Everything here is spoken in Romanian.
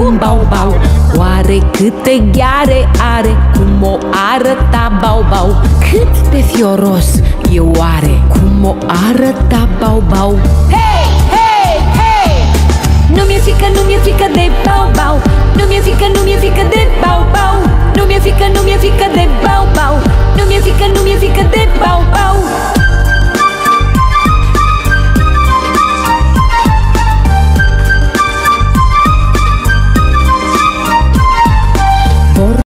Cu bau-bau Oare câte gheare are? Cum o arăta bau-bau Cât de fioros e oare? Cum o arăta bau-bau Hei, hei, hei Nu mi-e frică, nu mi-e frică de bau-bau